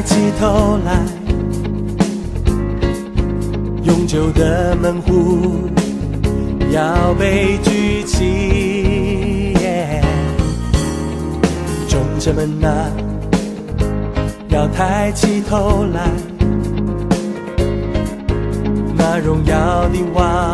抬起头来，永久的门户要被举起。众臣们呐，要抬起头来，那荣耀的王。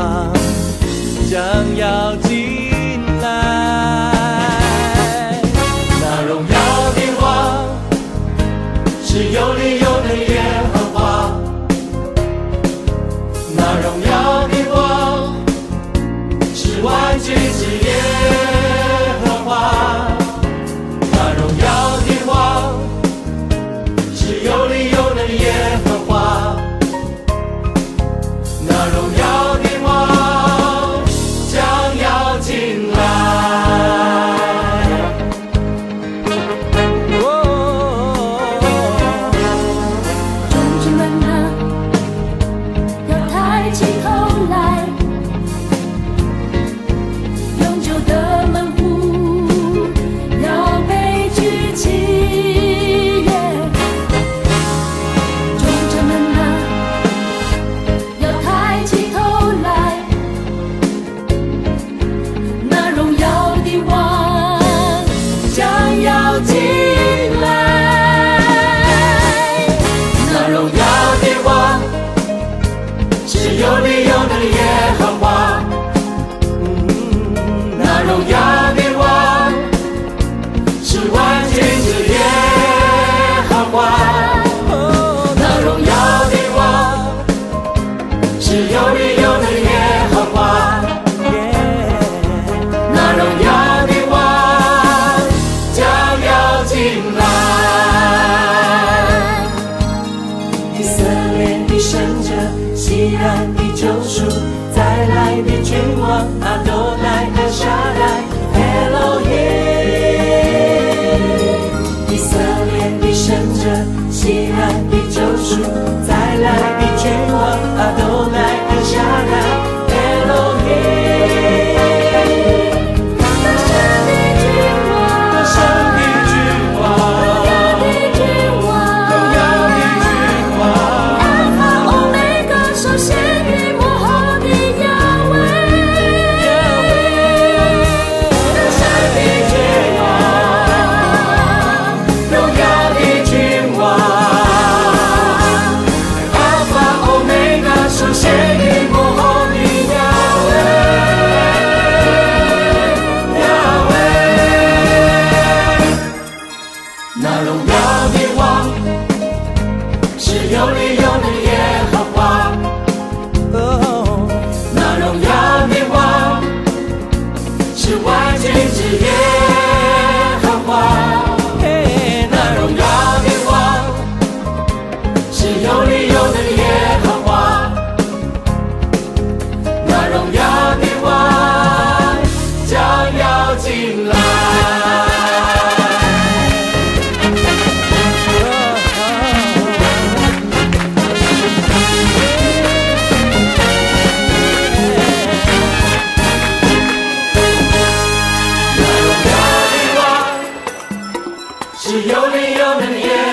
我的我，只有你有。以色列的圣者，西安的救赎，再来的君王阿多来的沙袋，Hello 耶！以色列的圣者，西安的救赎，再来。golden here.